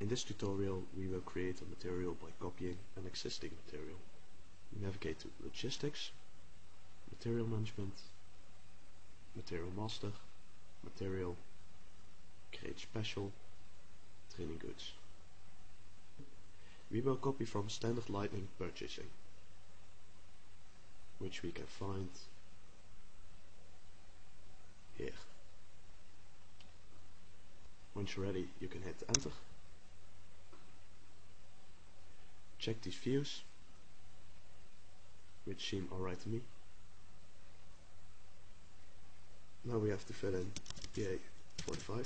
In this tutorial we will create a material by copying an existing material. We Navigate to Logistics, Material Management, Material Master, Material, Create Special, Trading Goods. We will copy from Standard Lightning Purchasing, which we can find here. Once you're ready you can hit enter. Check these views, which seem alright to me. Now we have to fill in PA45,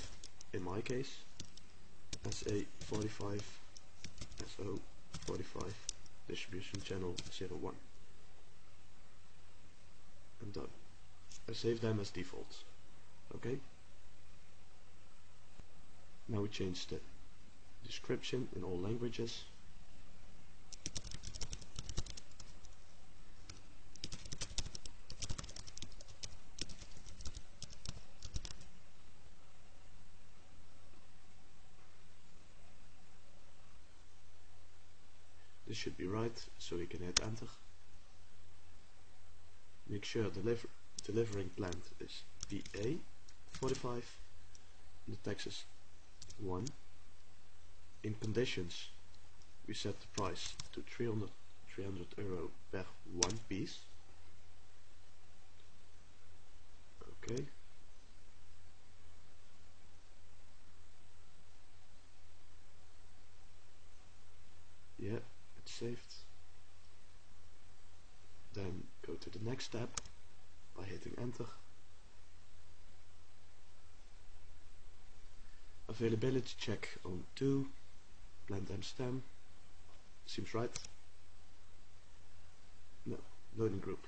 in my case, SA45, SO45, distribution channel 01. And done. I save them as defaults. Okay? Now we change the description in all languages. This should be right, so we can hit enter. Make sure deliver delivering plant is PA 45 the text is 1 in conditions we set the price to 300 300 euro per one piece saved then go to the next step by hitting enter. Availability check on 2 blend and stem seems right. No loading group.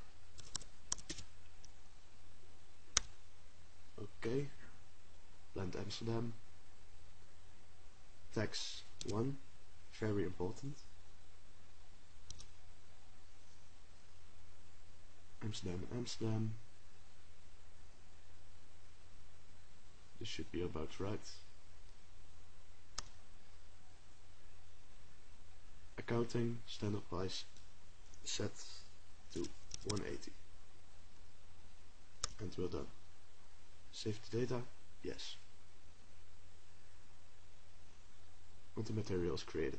Okay blend Amsterdam tax 1 very important Amsterdam Amsterdam. This should be about right. Accounting standard price set to 180 and we're done. Save the data yes. The material is created